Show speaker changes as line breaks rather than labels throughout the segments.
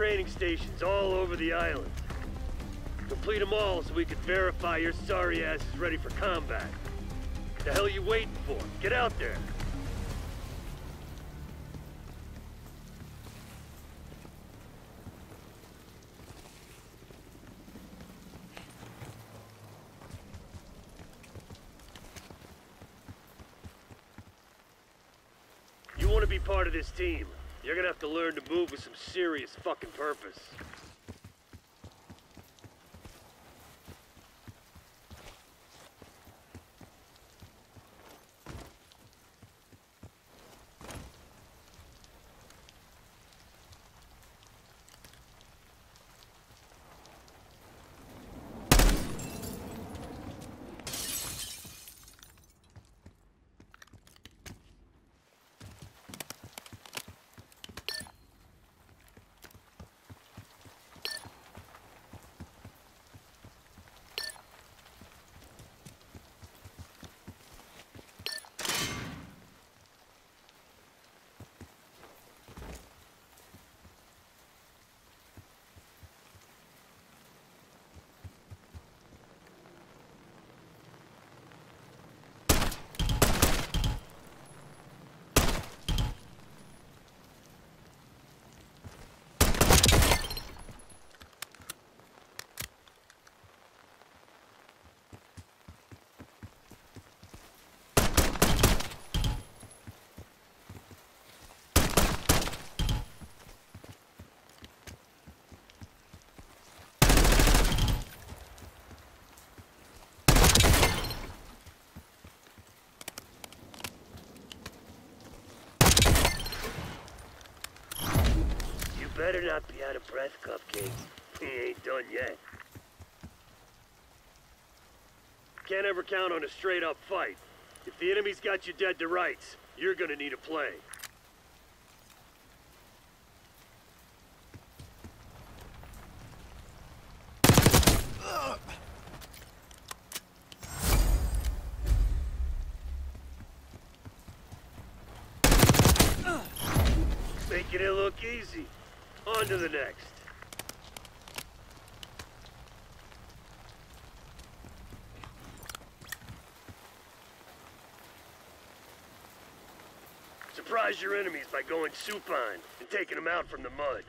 training stations all over the island. Complete them all so we can verify your sorry ass is ready for combat. The hell you waiting for? Get out there! You want to be part of this team, you're gonna have to learn to move with some serious fucking purpose. You better not be out of breath, Cupcake. We ain't done yet. Can't ever count on a straight-up fight. If the enemy's got you dead to rights, you're gonna need a play. Making it look easy. On to the next. Surprise your enemies by going supine and taking them out from the mud.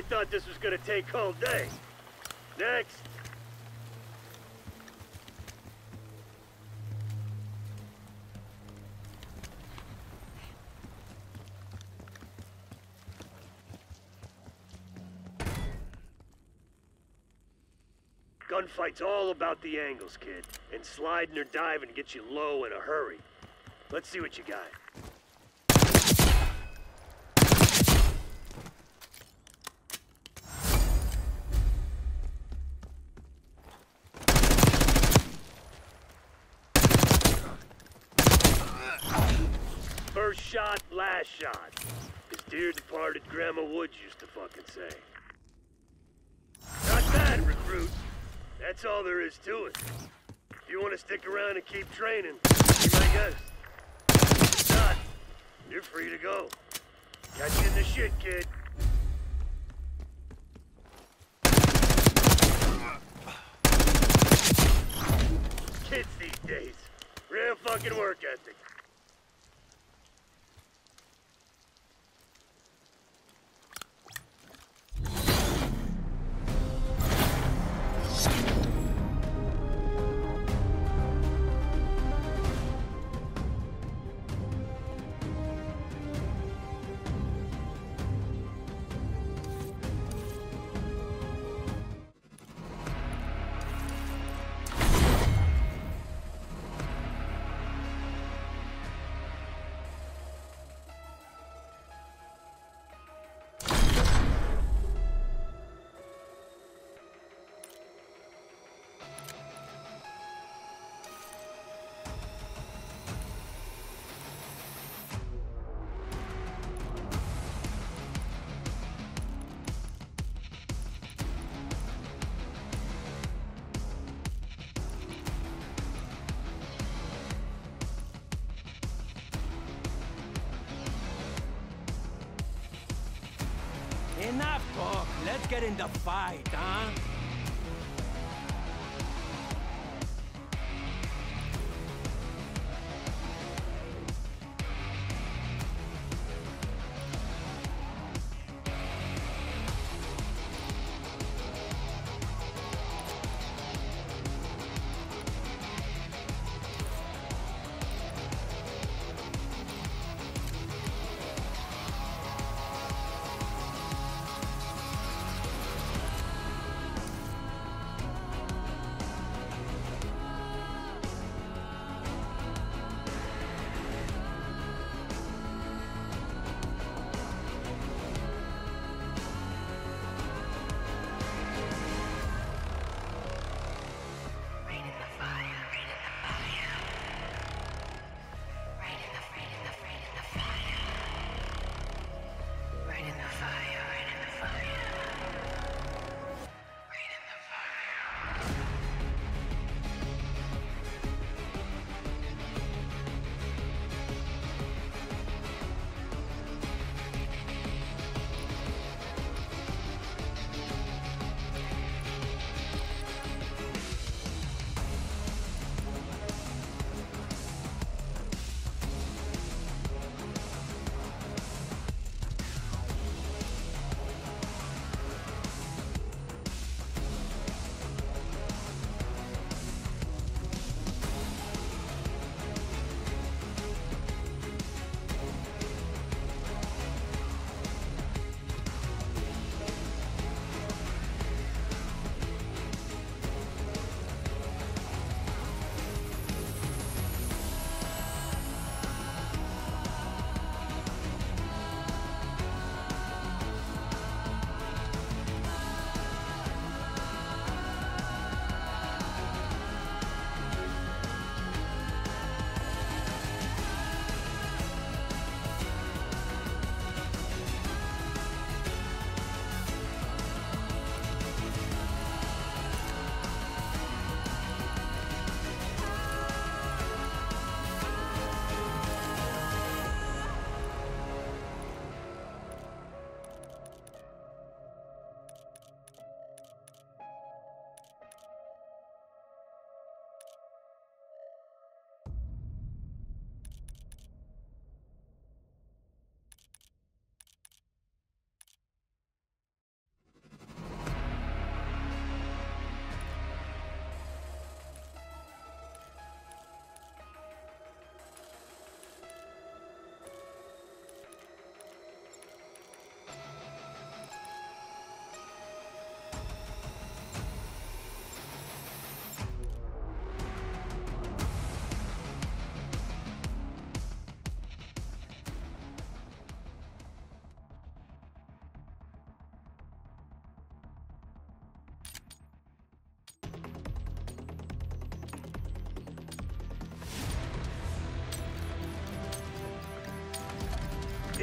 I thought this was gonna take all day. Next. Gunfight's all about the angles, kid. And sliding or diving gets you low in a hurry. Let's see what you got. First shot, last shot. As dear departed Grandma Woods used to fucking say. Not bad, recruit. That's all there is to it. If you want to stick around and keep training, be my guest. If not, you're free to go. Catch you in the shit, kid. Kids these days. Real fucking work ethic.
In the fight, huh?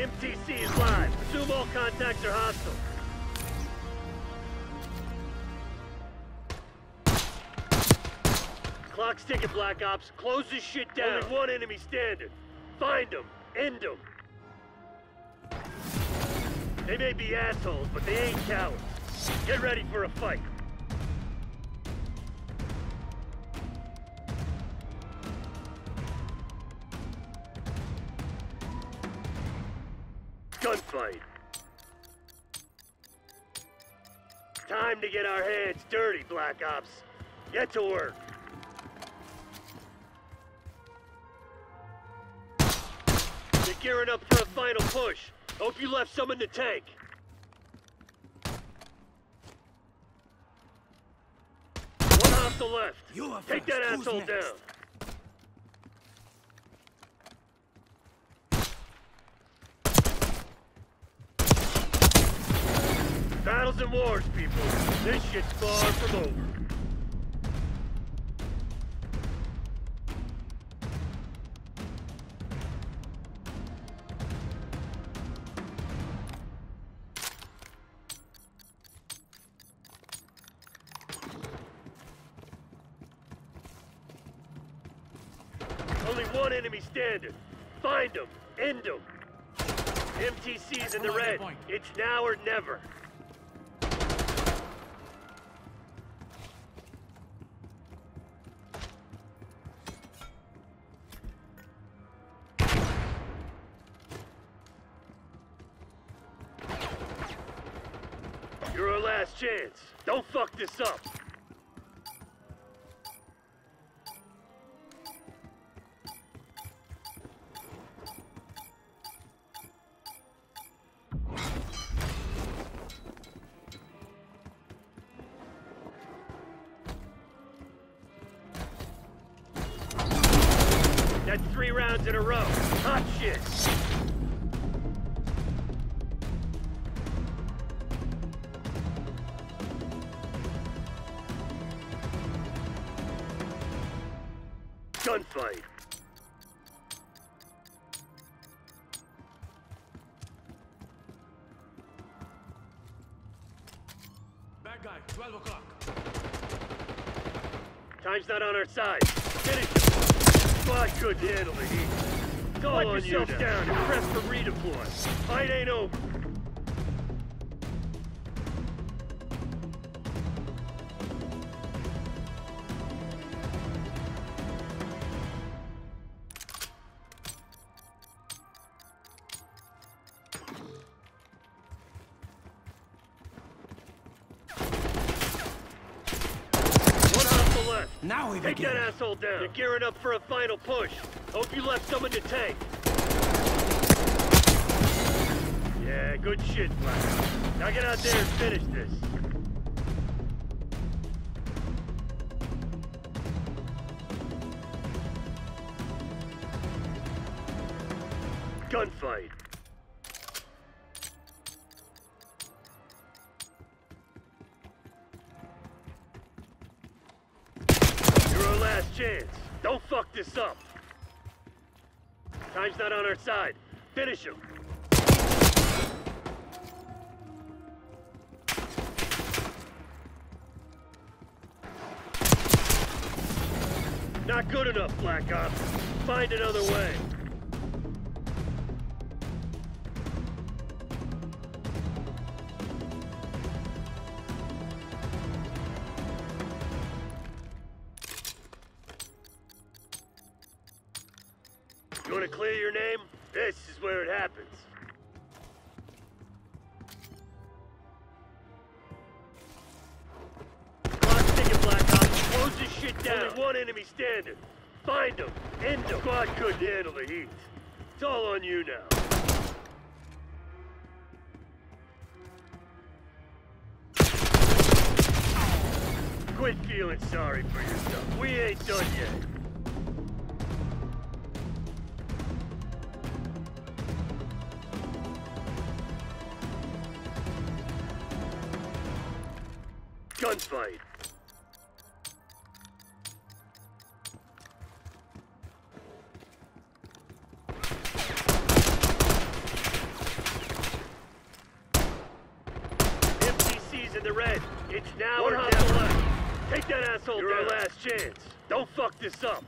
MTC is live. Assume all contacts are hostile. Clock's ticking, Black Ops. Close this shit down. Only one enemy standing. Find them. End them. They may be assholes, but they ain't cowards. Get ready for a fight. Black Ops. Get to work. They're gearing up for a final push. Hope you left some in the tank. One hostile left.
You are
Take that asshole down. And wars, people. This shit's far from over. This up. Time's not on our side. Finish him. Squad could handle the heat. It's
Wipe yourself down
and press for redeploy. Fight ain't over. Asshole down. You're gearing up for a final push. Hope you left someone to tank. Yeah, good shit, Black. Now get out there and finish this. Gunfight. Up. Time's not on our side. Finish him. Not good enough, Black Ops. Find another way. Down. Only one enemy standing. Find him. End him. Squad couldn't handle the heat. It's all on you now. Quit feeling sorry for yourself. We ain't done yet. Gunfight. This up.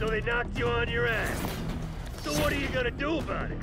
So they knocked you on your ass. So what are you gonna do about it?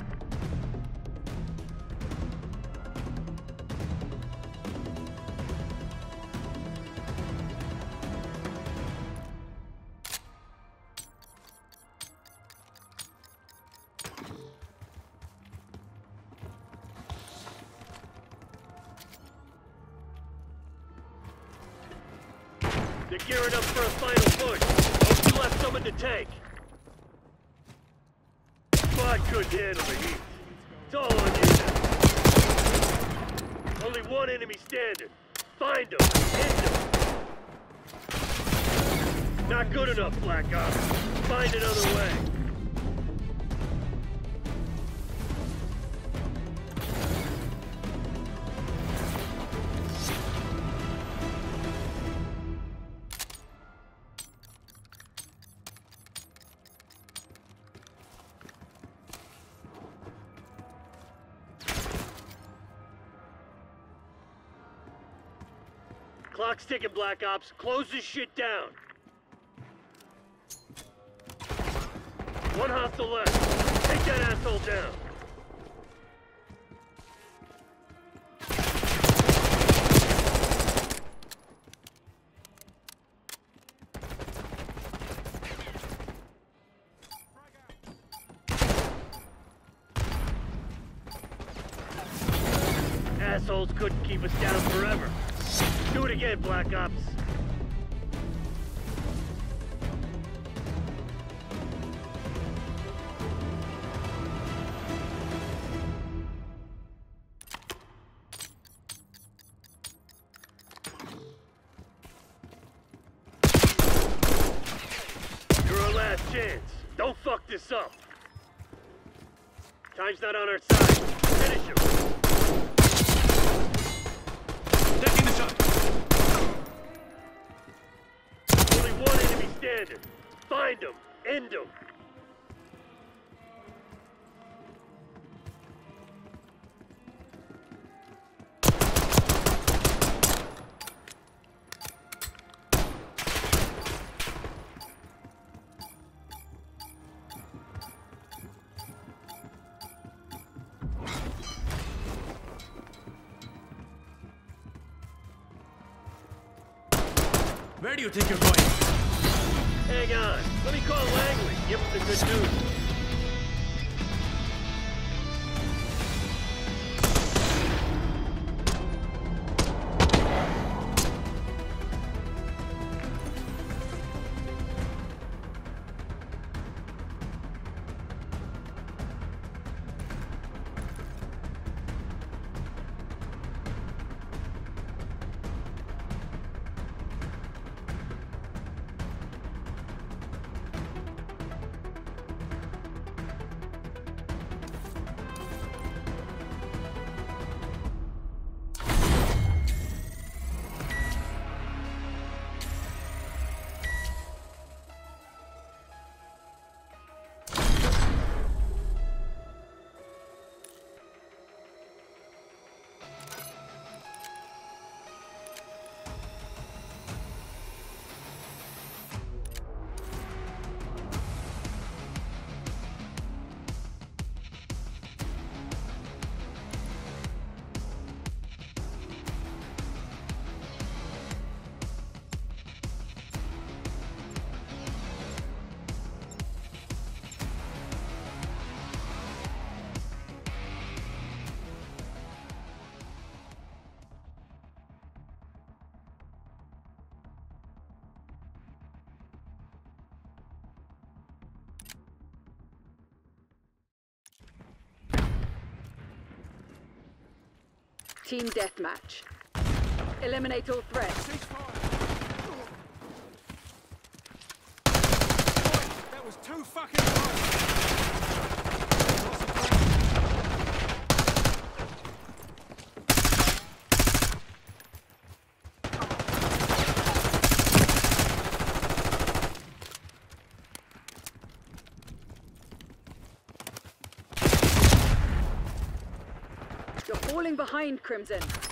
Clock's ticking, Black Ops. Close this shit down. One hostile left. Take that asshole down. assholes couldn't keep us down Black Ops.
Do you think you're going?
Hang on. Let me call Langley. Give him the good news.
Team deathmatch. Eliminate all threats.
That was too fucking close.
behind Crimson.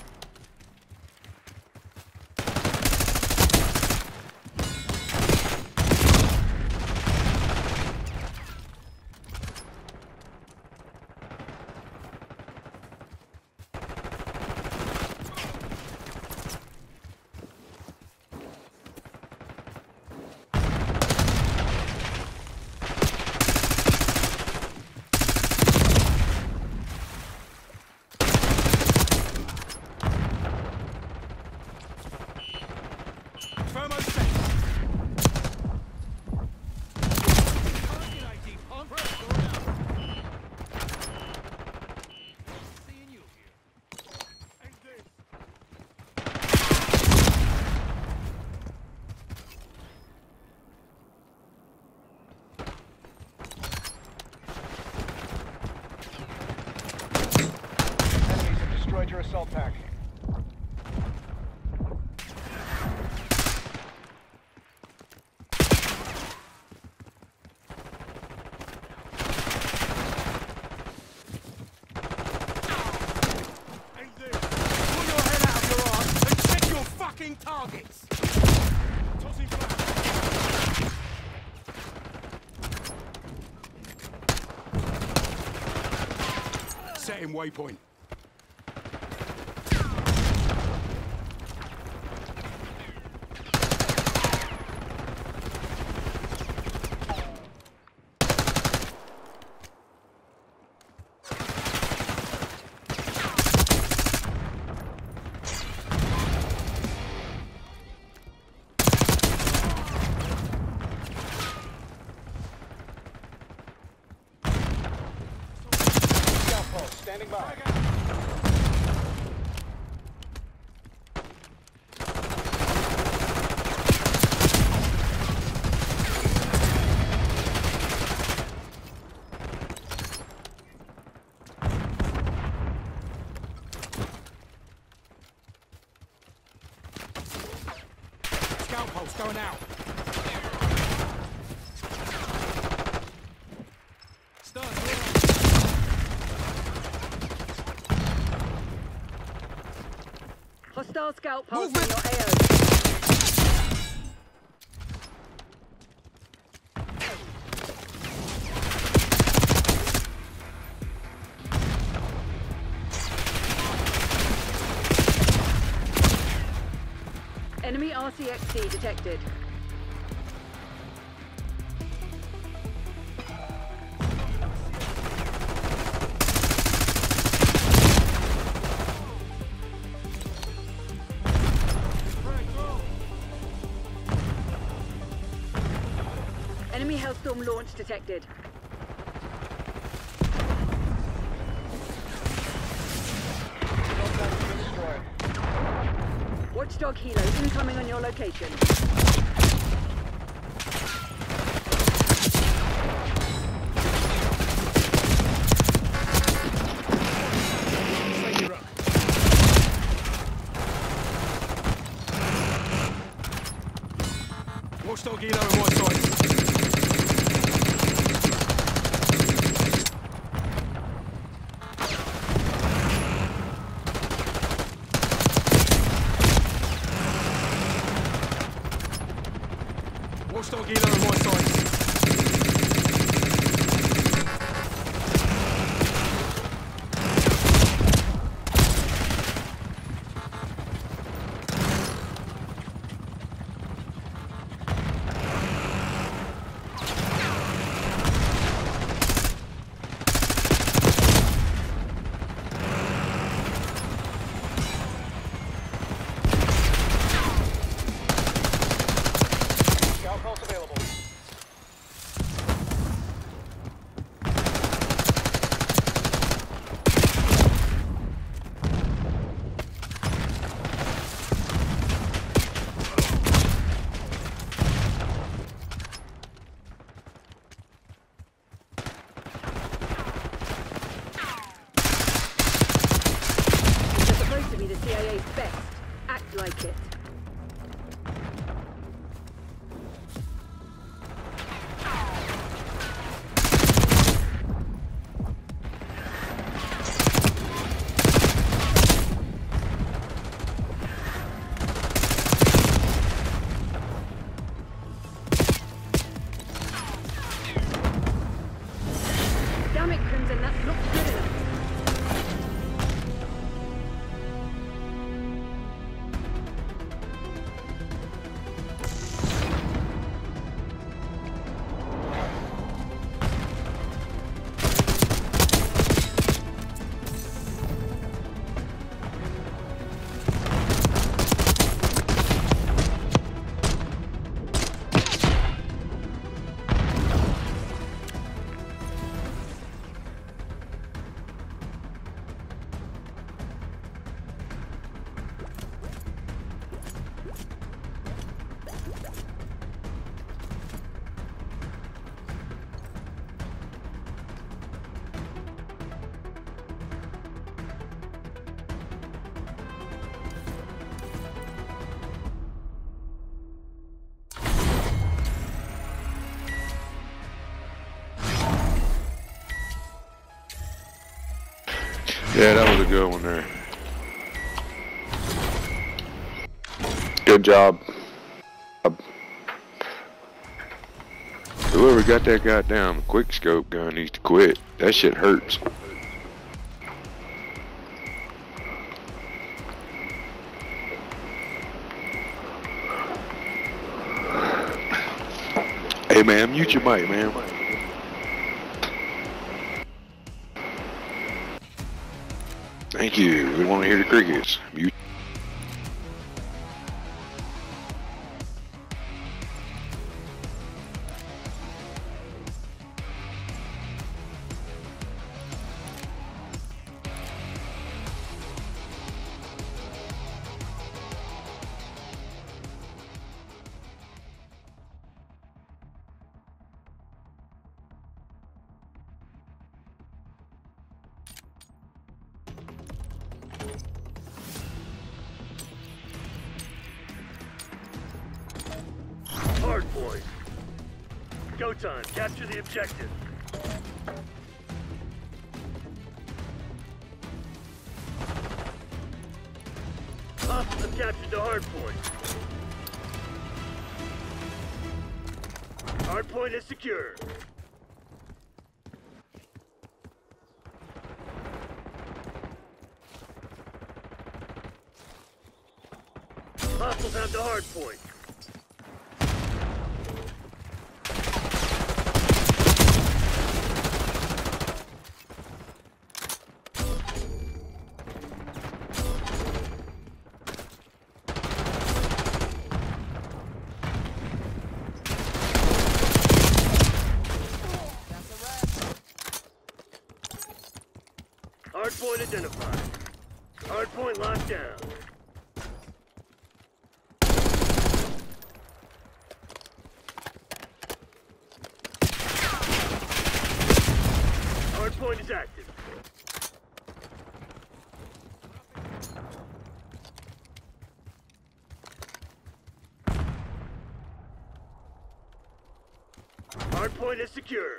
waypoint. Hostile scout pulse in your AO. Enemy RCXD detected. Enemy launch detected. Watchdog Helo incoming on your location.
Yeah, that was a good one there. Good job. Whoever got that guy goddamn quick scope gun needs to quit. That shit hurts. Hey man, mute your mic, man. Thank you. We want to hear the crickets. Mute.
Hostiles have the hard point. is secure.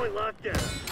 Point locked.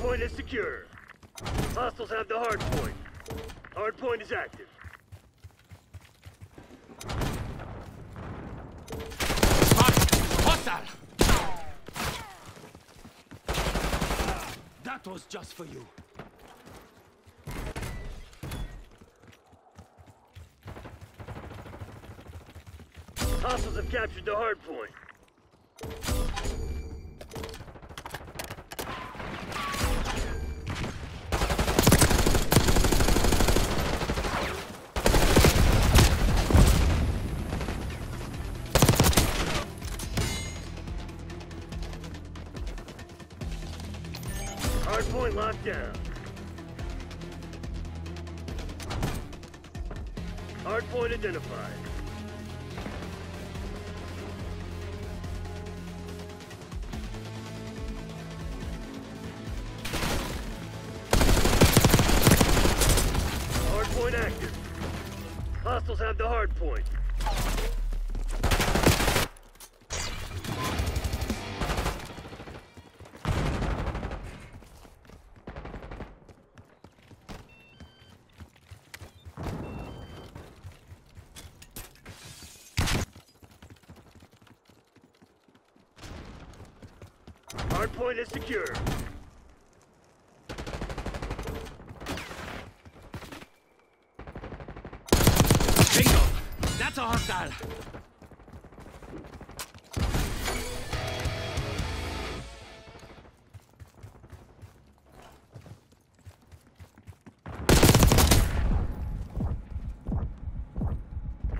Hardpoint is secure. Hostiles have the hard point. Hard point is active.
Hostile! That was just for you.
Hostiles have captured the hard point. Hard point is secure.
Bingo! That's a hostile.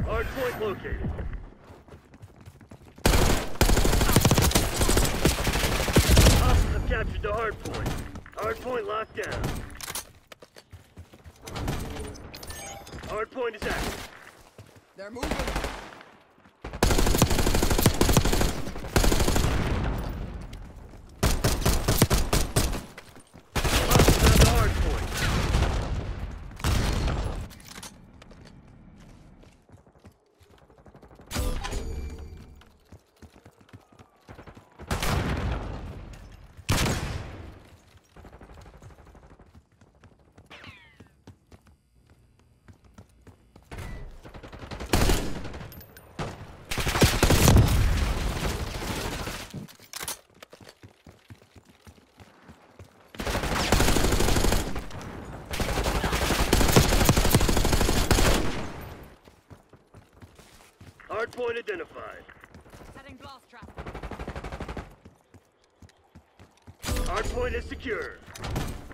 Hard point located. Hostiles have captured the hard point. Hard point locked down. Hard point is active.
They're moving.
Hostiles have the hard point. Hard point identified.
Setting blast trap.
Hard point is secure.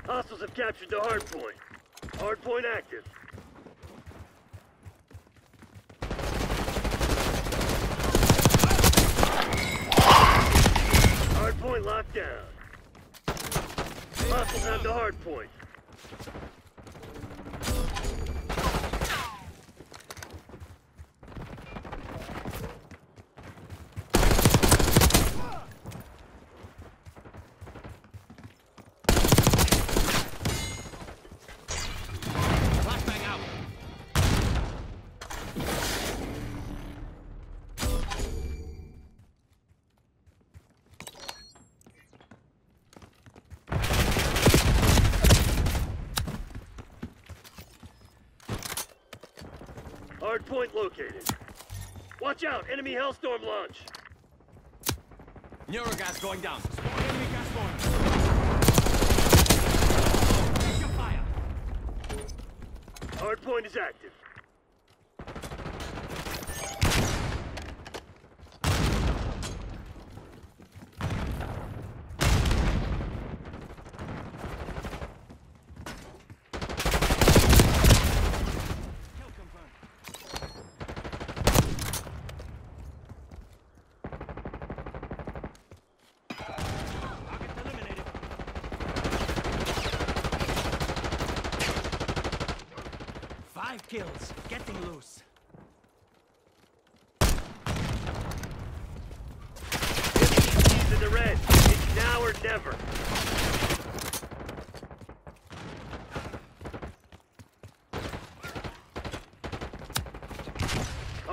Hostiles have captured the hard point. Hard point active. Hard point locked down. Hostiles have the hard point.
Flashbang out.
Hard point located. Watch out, enemy Hellstorm launch.
Neurogas going down. Spawn enemy gas point. Take.
Hard point is active.
Kill confirmed. Target eliminated. Five kills. Getting loose.
He's in the red. It's now or never.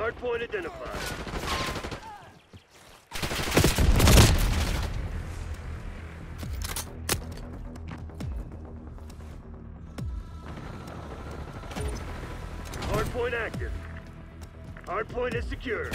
Hard point identified. Hard point active. Hard point is secure.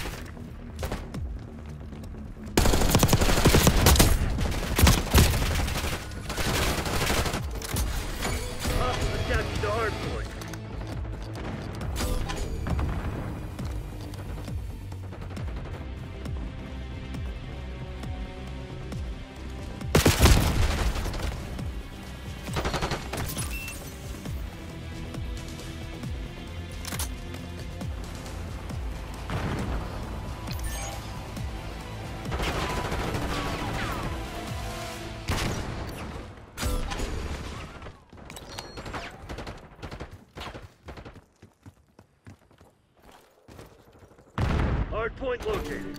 Hard point located.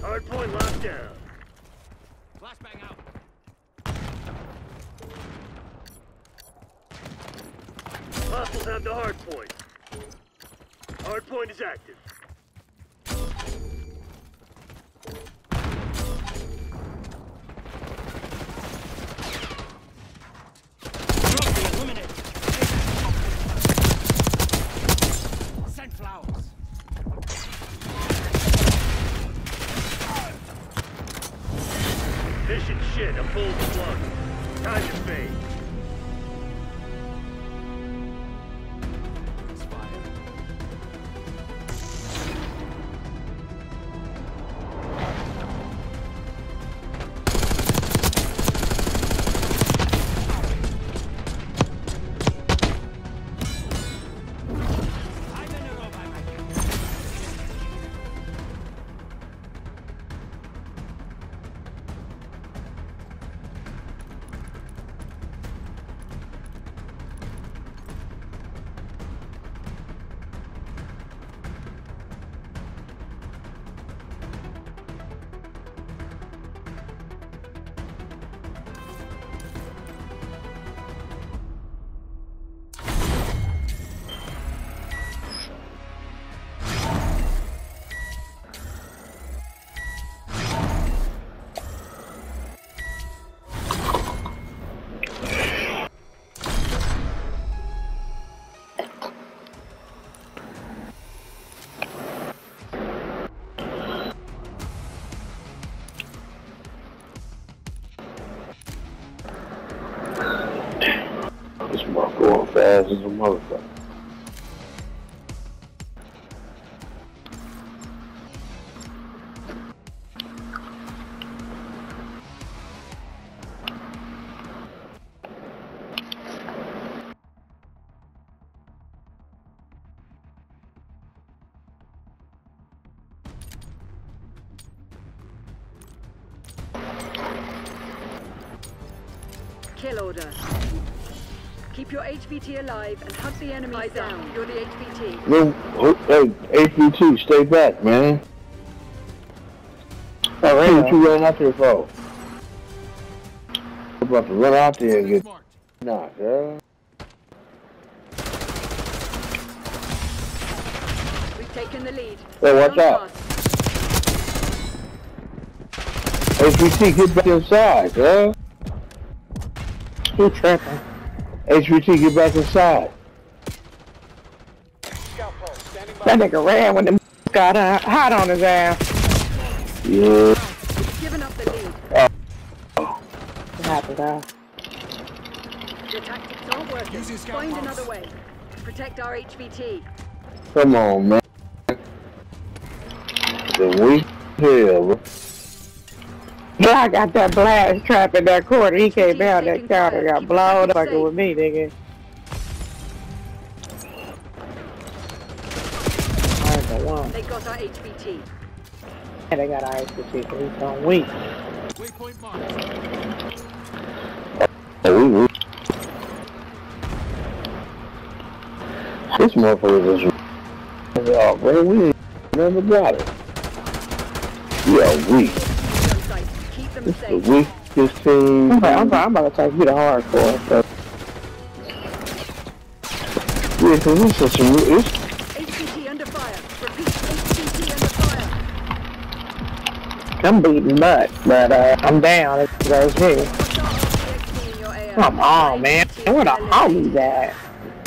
Hard point locked down.
Flashbang out.
Hostiles have the hard point. Hardpoint is active.
Trophy eliminated. Send flowers.
Mission shit, a full plug. Time to fade.
Fast as a motherfucker.
Kill order. Keep your HVT alive and hunt the enemies down. You're the HVT.
No, oh, hey, AP2, stay back, man. Oh, hey, what you running out there for? I'm about to run out there and get
marked.
knocked, huh?
We've taken the lead.
Hey, watch
Stay on
out. HVT, get back inside, huh? Who trapping? HVT, get back inside.
Scout pulse, standing by.
That nigga ran when the got uh, hot on his ass.
Yeah.
We've up the lead.
What happened, guys?
Your tactics aren't working.
Using scout
Find
pulse.
another way. Protect our HVT.
Come on, man. The weak hell.
Yeah, I got that blast trap in that corner. He came
Keep
down that counter, got blown fucking
safe.
with me, nigga. Alright, the one.
They got our HVT.
And they got ice to see, so he's on weak.
Waypoint marked.
Oh, we, we. This motherfucker just. Oh, bro, we ain't never got it. Yeah, weak.
Them
the weakest team.
I'm, about- I'm, I'm about to take you to hardcore. So.
Yeah, 'cause
fire.
I'm beating butt, but uh, I'm down. It goes
AR.
Come on, man. Where the homies at?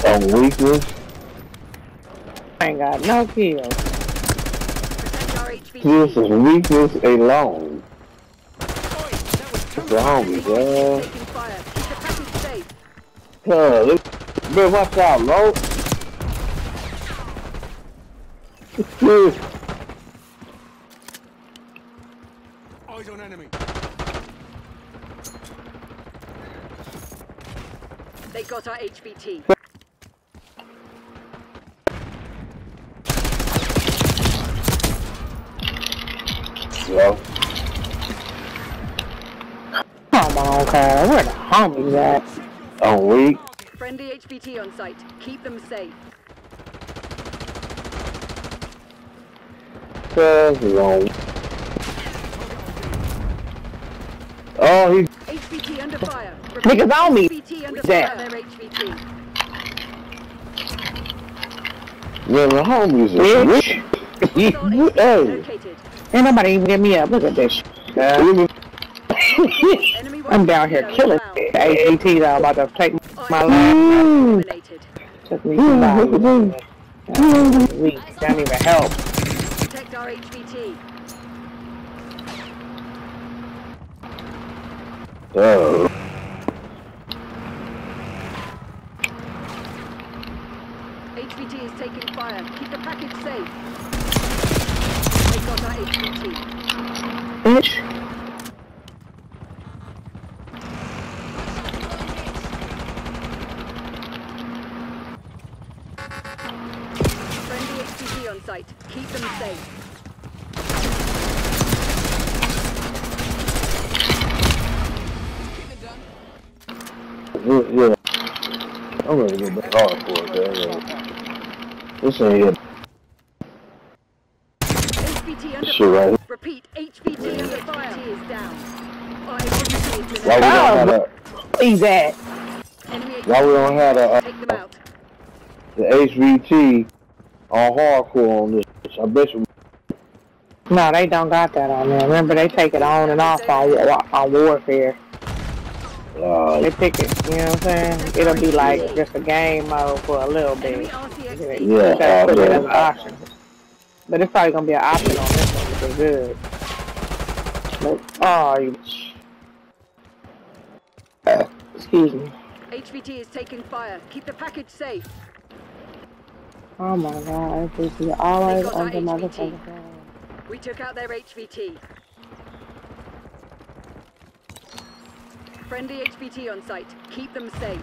on weakness.
I ain't got no kills.
This is weakness alone.
Oi, that was
It's the homies, man.
Taking fire. Keep the package safe.
Huh, look. Man, watch out, low.
eyes on enemy.
They got our HVT.
Yeah.
Come on, Where the homies at?
Oh, weak.
Friendly HVT on site. Keep them safe.
Cause he's on. Oh, he's
HVT under fire.
Niggas on me.
HVT under
That.
fire. Their HVT.
Man, the homies are
Bitch.
rich.
Hostile HVT
hey.
Ain't nobody even get me up. Look at this. shit, guys.
Enemy
I'm down here killing it. AAT though, I'm about to take my life. Took me some time. Weak. Can't even help.
Protect our HVT.
Oh.
HVT is taking fire. Keep the package safe. They got our HVT.
Bitch.
Safe.
Yeah, yeah. I'm gonna get back hardcore, man. This ain't it.
HVT under
Shit right here.
Repeat. HVT under fire. HVT is down. Our HVT has been
Why we don't have a,
Please that.
Enemy
why we don't have a, uh,
Take them out.
the HVT on hardcore on this? I bet you.
No, they don't got that on there. Remember, they take it on and off on on warfare.
Uh,
They pick it. You know what I'm saying? It'll be like just a game mode for a little bit.
RCXD.
Yeah.
They put it
yeah.
as an option. But it's probably gonna be an option on this one, which is good. But, oh, you. Uh, excuse me.
HVT is taking fire. Keep the package safe.
Oh my god, this is always
They got
under
HVT.
motherfucking.
We took out their HVT. Friendly HVT on site. Keep them safe.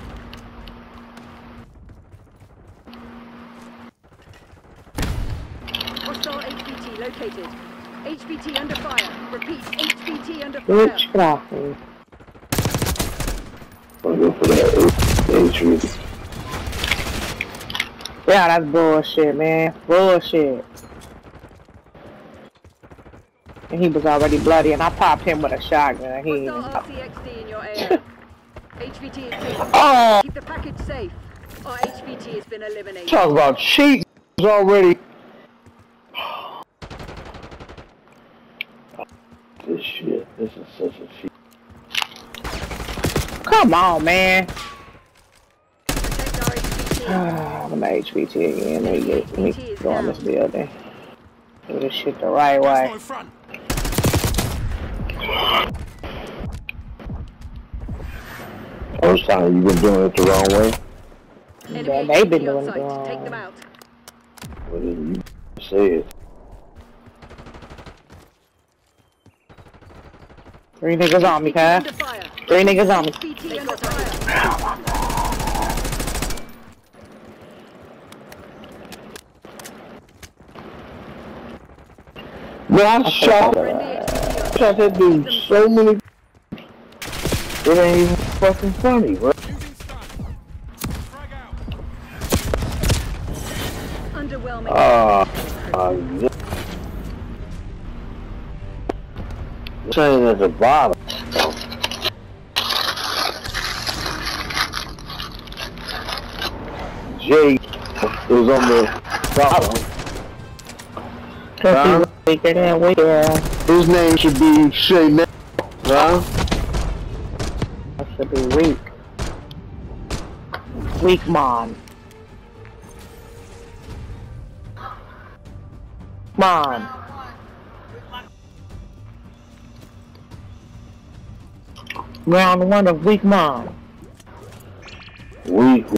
Hostile HVT located. HVT under fire. Repeat, HVT under fire.
Bitch, get.
I'm gonna go for that HVT.
Yeah, that's bullshit, man. Bullshit. And he was already bloody, and I popped him with a shotgun. He ain't
Hostile
even
RCXD in your area. HVT is taken.
Oh,
Keep the package safe. Our HVT has been eliminated.
Talk about cheats already. This shit. This is such a cheat.
come on, man.
Protect our HVT.
I'm an again. Let me get, let me go on this building. Do this shit the right way.
in front.
First time you been doing it the wrong way.
Enemy
Yeah, they been doing it
site.
wrong.
Take them out.
What did you say it?
Three niggas on me, cuz.
Under fire.
Three niggas on me.
I shot, shot that dude so many. It ain't even fucking funny, bro.
Underwhelming.
Ah, uh, yeah. Saying at the bottom. Jay is on the bottom.
Cause he weaker than we are.
His name should be Shay now. Huh?
I should be weak. Weak mon. Mon. Round one of weak mon.
Weak